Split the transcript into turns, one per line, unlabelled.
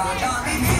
Bye.